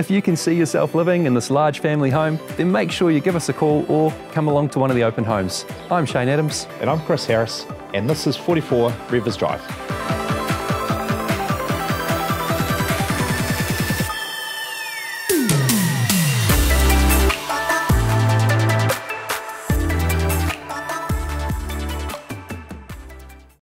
If you can see yourself living in this large family home, then make sure you give us a call or come along to one of the open homes. I'm Shane Adams. And I'm Chris Harris, and this is 44 Redvers Drive.